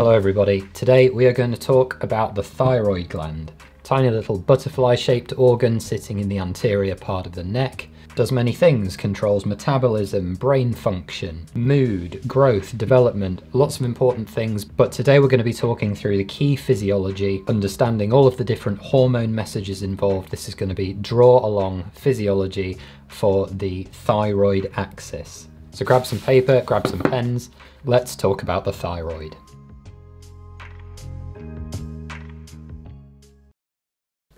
Hello everybody. Today we are going to talk about the thyroid gland. Tiny little butterfly shaped organ sitting in the anterior part of the neck. Does many things, controls metabolism, brain function, mood, growth, development, lots of important things. But today we're going to be talking through the key physiology, understanding all of the different hormone messages involved. This is going to be draw along physiology for the thyroid axis. So grab some paper, grab some pens, let's talk about the thyroid.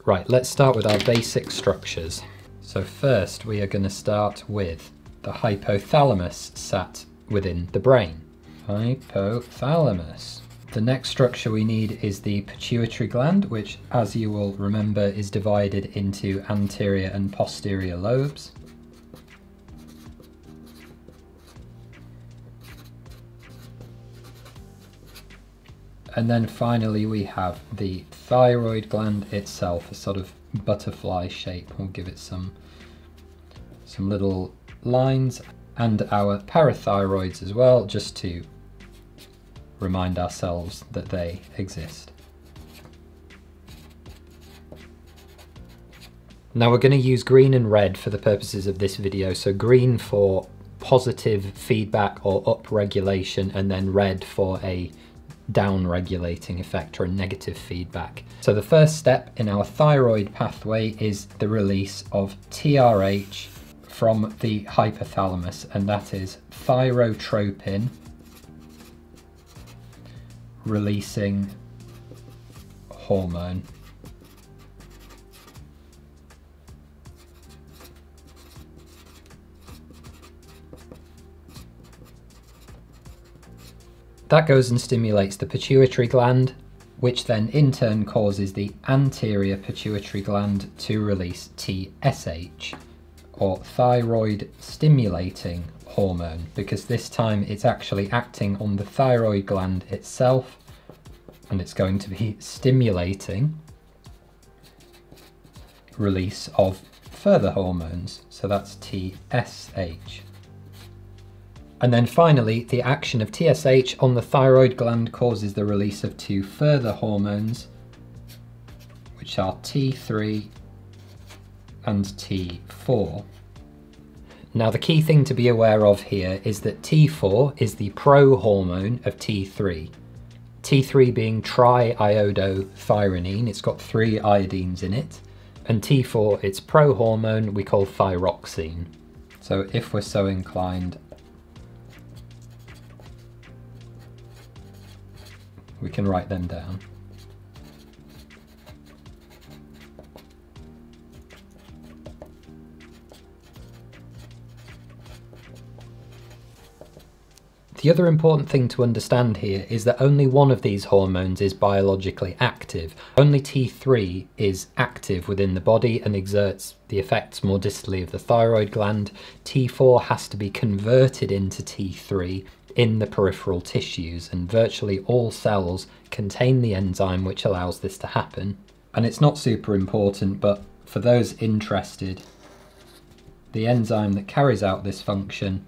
Right, let's start with our basic structures. So first we are going to start with the hypothalamus sat within the brain. Hypothalamus. The next structure we need is the pituitary gland, which as you will remember is divided into anterior and posterior lobes. And then finally we have the thyroid gland itself, a sort of butterfly shape. We'll give it some, some little lines and our parathyroids as well, just to remind ourselves that they exist. Now we're going to use green and red for the purposes of this video. So green for positive feedback or upregulation and then red for a down regulating effect or a negative feedback. So the first step in our thyroid pathway is the release of TRH from the hypothalamus and that is thyrotropin releasing hormone. That goes and stimulates the pituitary gland, which then in turn causes the anterior pituitary gland to release TSH, or thyroid stimulating hormone, because this time it's actually acting on the thyroid gland itself, and it's going to be stimulating release of further hormones, so that's TSH. And then finally, the action of TSH on the thyroid gland causes the release of two further hormones, which are T3 and T4. Now the key thing to be aware of here is that T4 is the pro-hormone of T3. T3 being triiodothyronine, it's got three iodines in it, and T4, its pro-hormone, we call thyroxine. So if we're so inclined, we can write them down. The other important thing to understand here is that only one of these hormones is biologically active. Only T3 is active within the body and exerts the effects more distally of the thyroid gland. T4 has to be converted into T3 in the peripheral tissues and virtually all cells contain the enzyme which allows this to happen. And it's not super important, but for those interested, the enzyme that carries out this function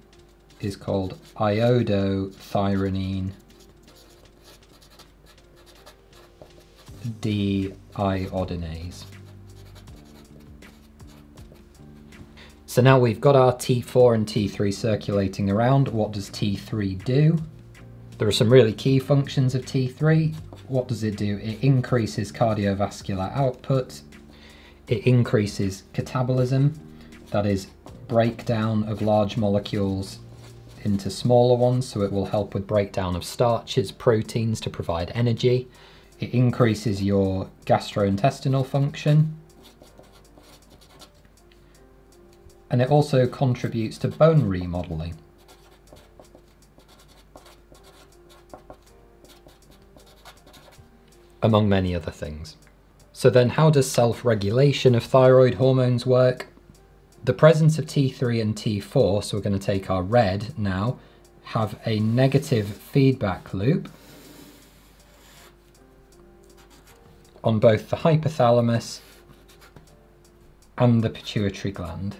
is called iodothyronine deiodinase. So now we've got our T4 and T3 circulating around. What does T3 do? There are some really key functions of T3. What does it do? It increases cardiovascular output. It increases catabolism, that is breakdown of large molecules into smaller ones, so it will help with breakdown of starches, proteins to provide energy. It increases your gastrointestinal function, and it also contributes to bone remodeling. Among many other things. So then how does self-regulation of thyroid hormones work? The presence of T3 and T4, so we're going to take our red now, have a negative feedback loop on both the hypothalamus and the pituitary gland.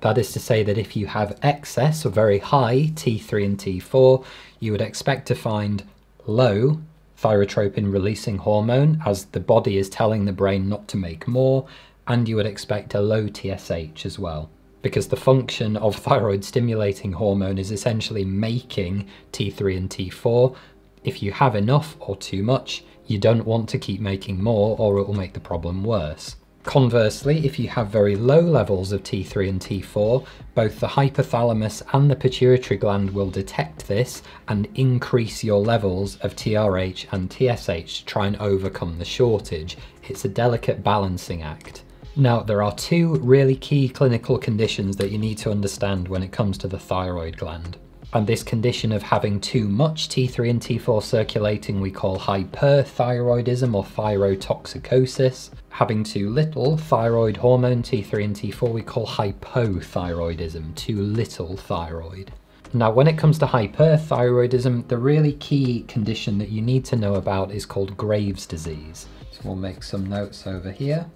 That is to say that if you have excess or very high T3 and T4, you would expect to find low thyrotropin releasing hormone as the body is telling the brain not to make more, and you would expect a low TSH as well. Because the function of thyroid stimulating hormone is essentially making T3 and T4. If you have enough or too much, you don't want to keep making more or it will make the problem worse. Conversely, if you have very low levels of T3 and T4, both the hypothalamus and the pituitary gland will detect this and increase your levels of TRH and TSH to try and overcome the shortage. It's a delicate balancing act. Now, there are two really key clinical conditions that you need to understand when it comes to the thyroid gland. And this condition of having too much T3 and T4 circulating we call hyperthyroidism or thyrotoxicosis. Having too little thyroid hormone T3 and T4 we call hypothyroidism, too little thyroid. Now, when it comes to hyperthyroidism, the really key condition that you need to know about is called Graves' disease. So we'll make some notes over here.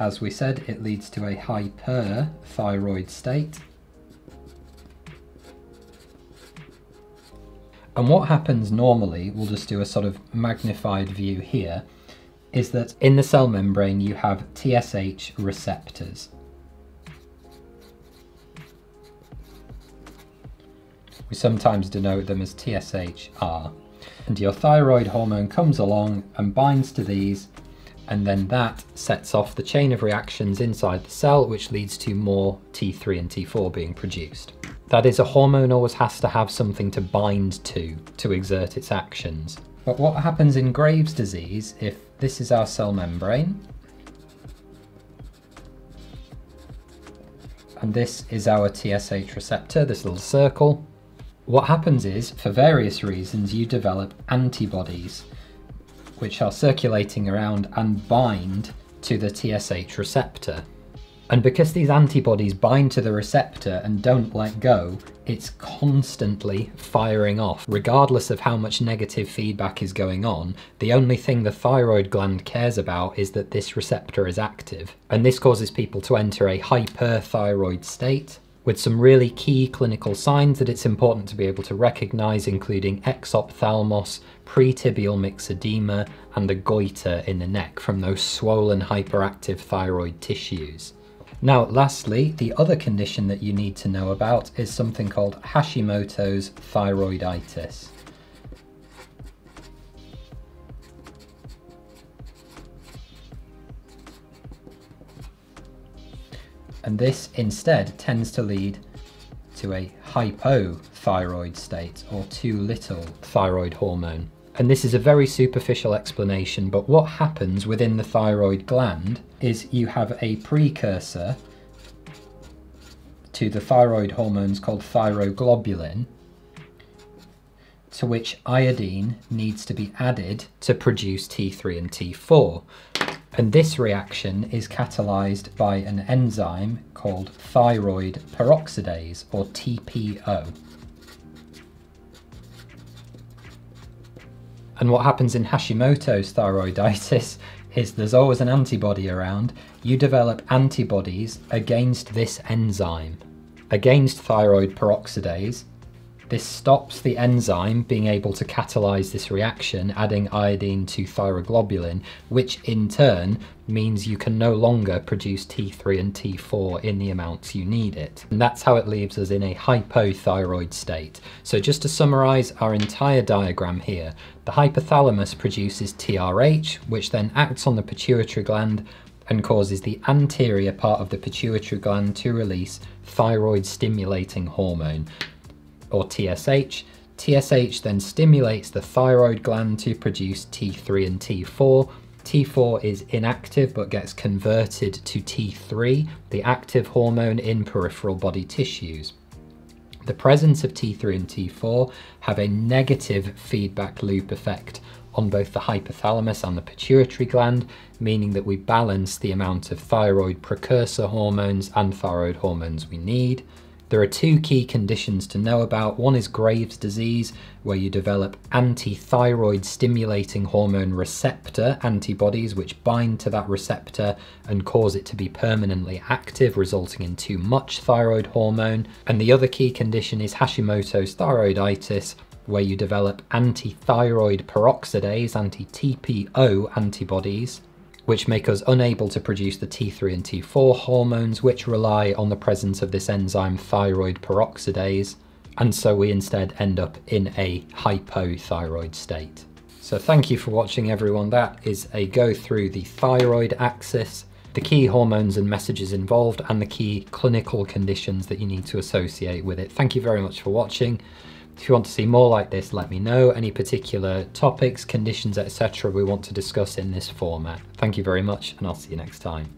As we said, it leads to a hyperthyroid state. And what happens normally, we'll just do a sort of magnified view here, is that in the cell membrane you have TSH receptors. We sometimes denote them as TSHR. And your thyroid hormone comes along and binds to these and then that sets off the chain of reactions inside the cell, which leads to more T3 and T4 being produced. That is, a hormone always has to have something to bind to, to exert its actions. But what happens in Graves' disease, if this is our cell membrane, and this is our TSH receptor, this little circle, what happens is, for various reasons, you develop antibodies which are circulating around and bind to the TSH receptor. And because these antibodies bind to the receptor and don't let go, it's constantly firing off. Regardless of how much negative feedback is going on, the only thing the thyroid gland cares about is that this receptor is active. And this causes people to enter a hyperthyroid state, with some really key clinical signs that it's important to be able to recognize, including exophthalmos, pretibial myxedema, and a goiter in the neck from those swollen hyperactive thyroid tissues. Now, lastly, the other condition that you need to know about is something called Hashimoto's thyroiditis. And this instead tends to lead to a hypothyroid state or too little thyroid hormone. And this is a very superficial explanation, but what happens within the thyroid gland is you have a precursor to the thyroid hormones called thyroglobulin, to which iodine needs to be added to produce T3 and T4. And this reaction is catalyzed by an enzyme called thyroid peroxidase, or TPO. And what happens in Hashimoto's thyroiditis is there's always an antibody around. You develop antibodies against this enzyme, against thyroid peroxidase, this stops the enzyme being able to catalyze this reaction, adding iodine to thyroglobulin, which in turn means you can no longer produce T3 and T4 in the amounts you need it. And that's how it leaves us in a hypothyroid state. So just to summarize our entire diagram here, the hypothalamus produces TRH, which then acts on the pituitary gland and causes the anterior part of the pituitary gland to release thyroid stimulating hormone, or TSH. TSH then stimulates the thyroid gland to produce T3 and T4. T4 is inactive but gets converted to T3, the active hormone in peripheral body tissues. The presence of T3 and T4 have a negative feedback loop effect on both the hypothalamus and the pituitary gland, meaning that we balance the amount of thyroid precursor hormones and thyroid hormones we need. There are two key conditions to know about. One is Graves' disease, where you develop anti-thyroid stimulating hormone receptor antibodies which bind to that receptor and cause it to be permanently active, resulting in too much thyroid hormone. And the other key condition is Hashimoto's thyroiditis, where you develop anti-thyroid peroxidase, anti-TPO antibodies, which make us unable to produce the T3 and T4 hormones, which rely on the presence of this enzyme thyroid peroxidase, and so we instead end up in a hypothyroid state. So thank you for watching everyone. That is a go through the thyroid axis, the key hormones and messages involved, and the key clinical conditions that you need to associate with it. Thank you very much for watching. If you want to see more like this, let me know. Any particular topics, conditions, etc. we want to discuss in this format. Thank you very much and I'll see you next time.